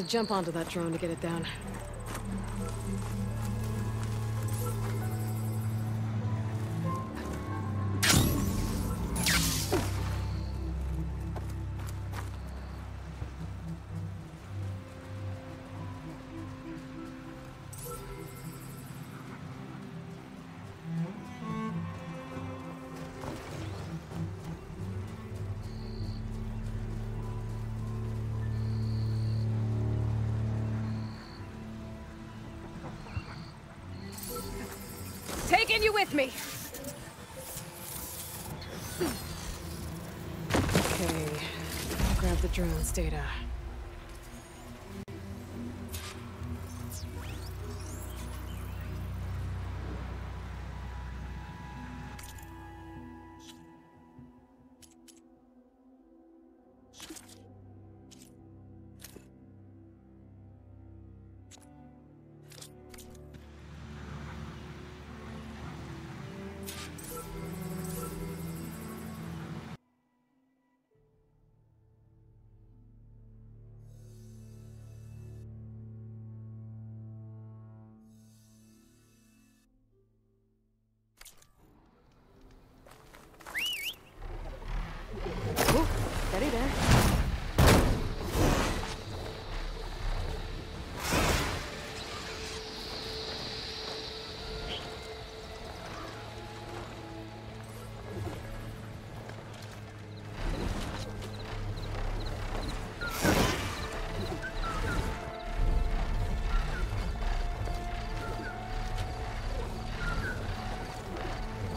to jump onto that drone to get it down. With me. Okay, I'll grab the drone's data.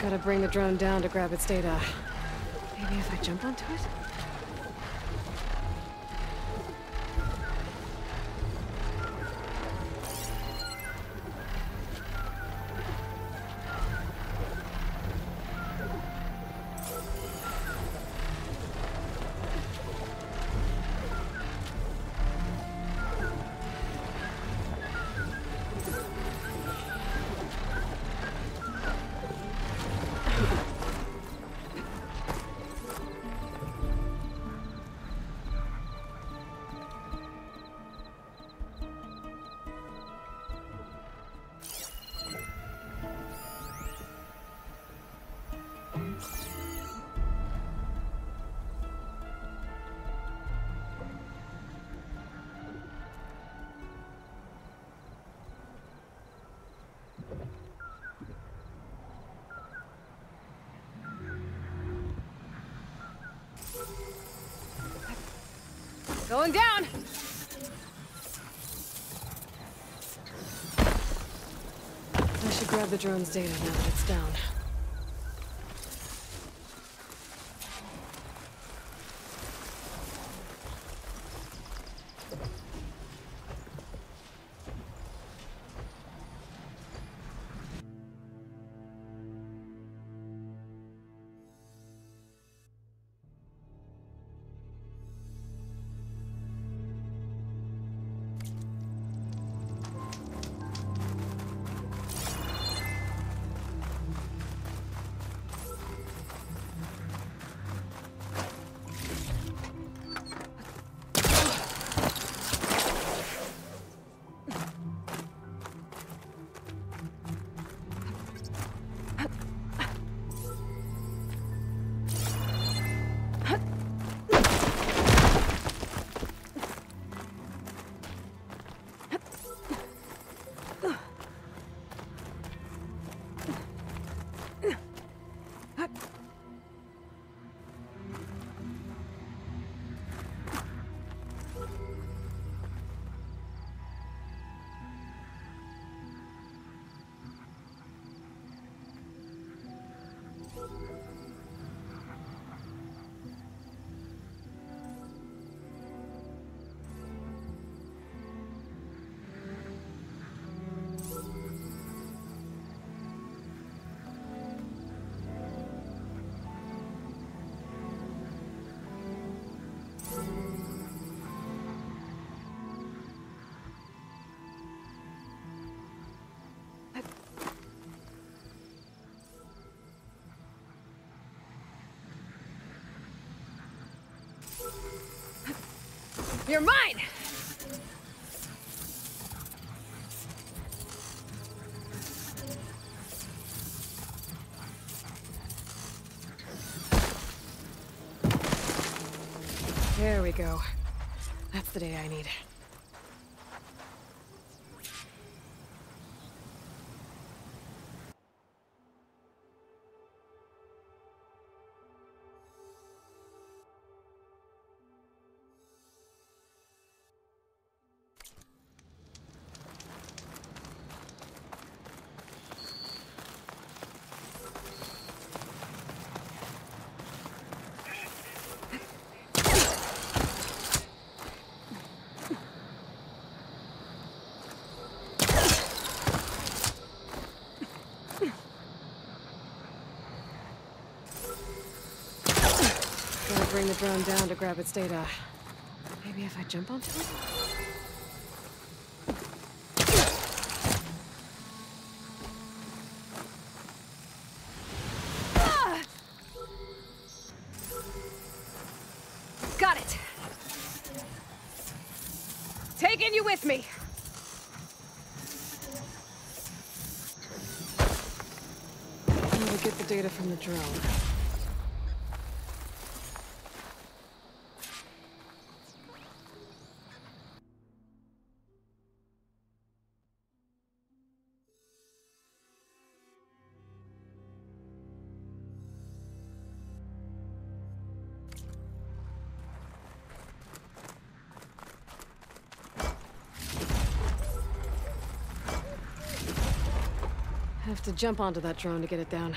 Gotta bring the drone down to grab its data. Maybe if I jump onto it? Going down. I should grab the drone's data now that it's down. You're mine! There we go. That's the day I need. Bring the drone down to grab its data. Maybe if I jump onto it? Ah! Got it. Taking you with me. Need to get the data from the drone. Have to jump onto that drone to get it down.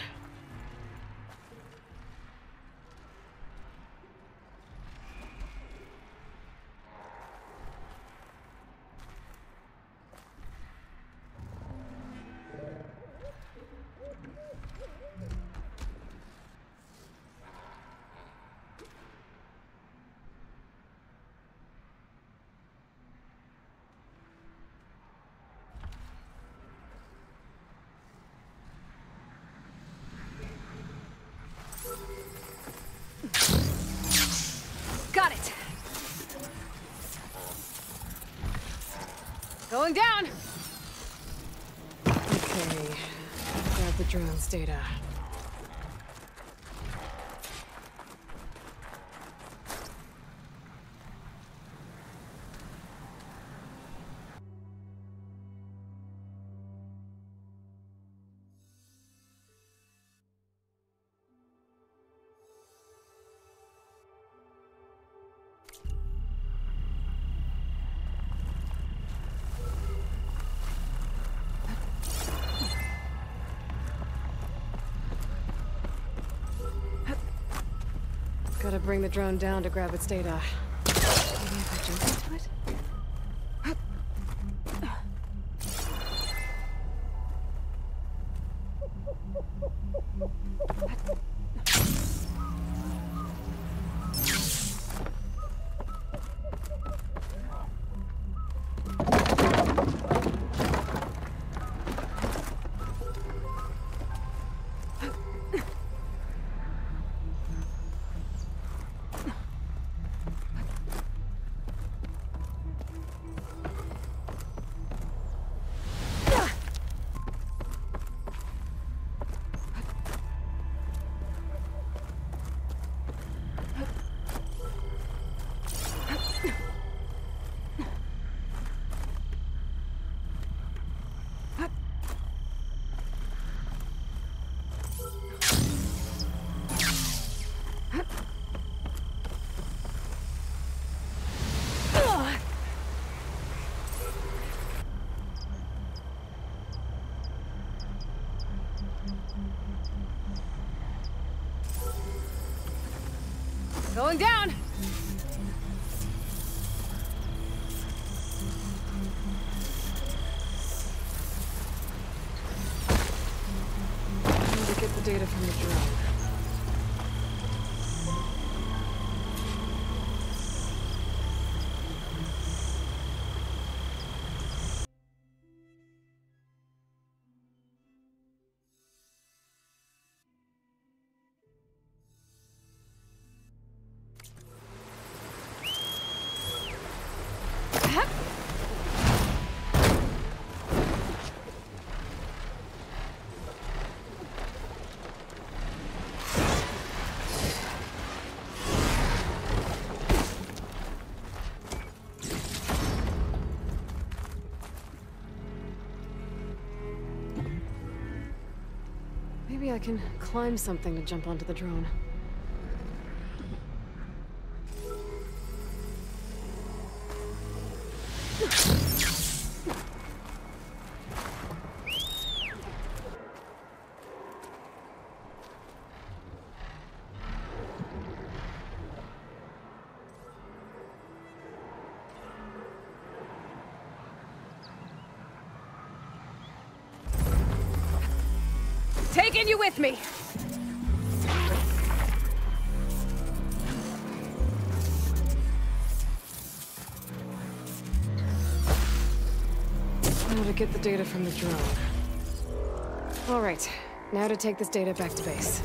Got it. Going down. Okay. Grab the drone's data. Gotta bring the drone down to grab its data. Going down. I can climb something to jump onto the drone. You with me! Now to get the data from the drone. Alright, now to take this data back to base.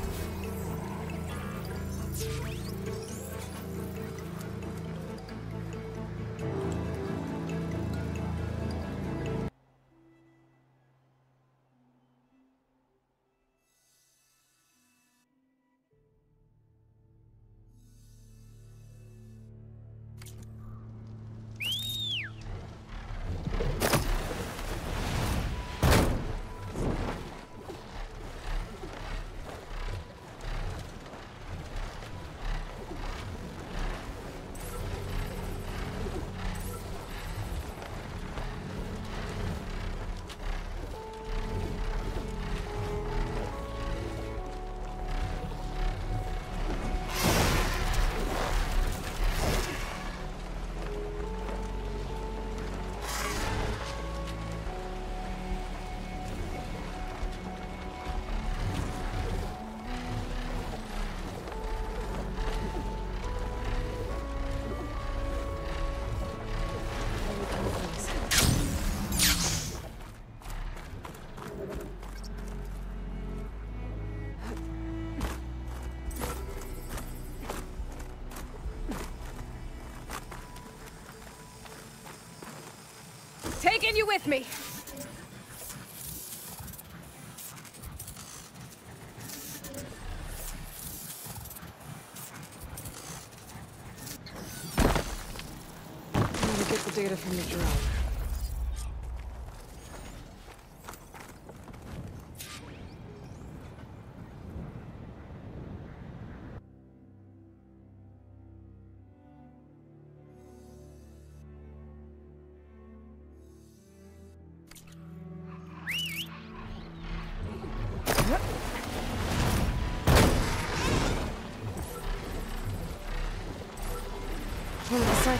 Taking you with me!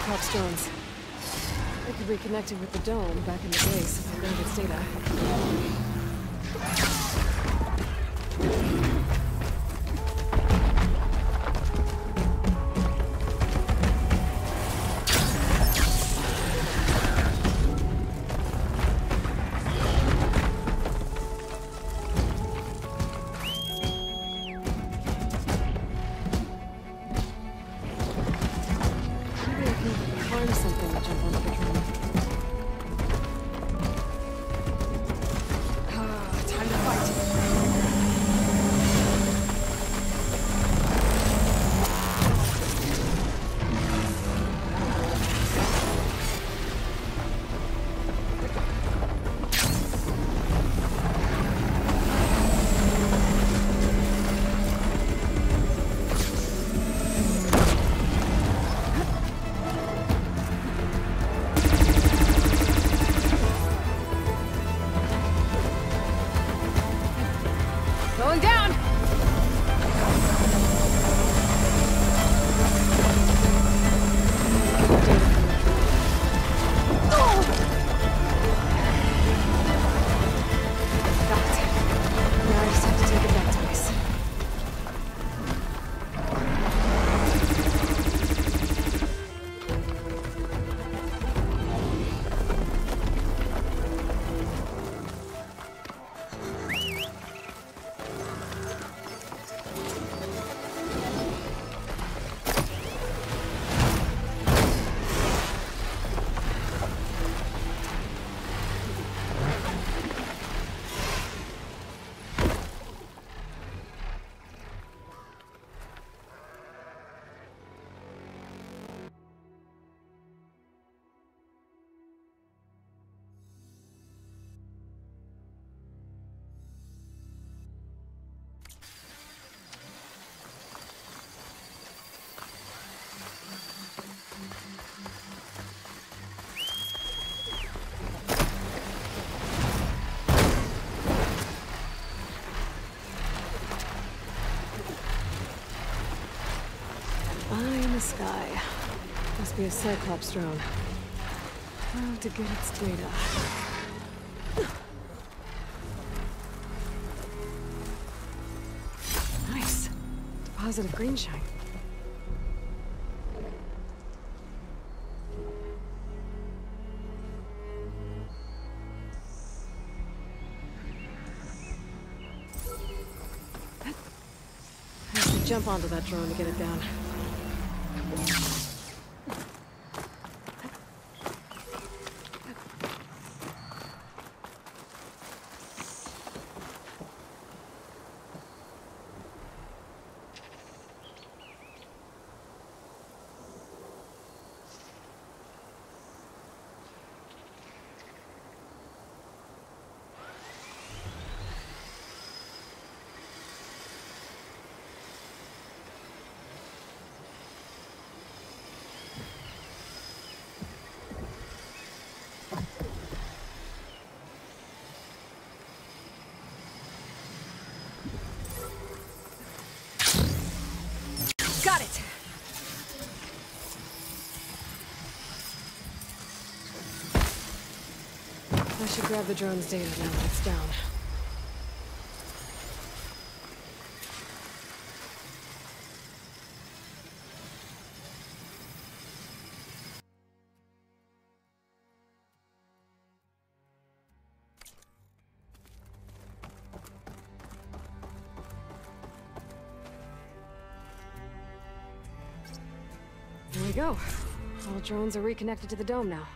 Cyclops drones. It could be connected with the dome back in the base if I load its data. Be a Cyclops drone. How to get its data. Nice. Deposit of Greenshine. I have jump onto that drone to get it down. Got it! I should grab the drone's data now that it's down. There we go. All drones are reconnected to the dome now.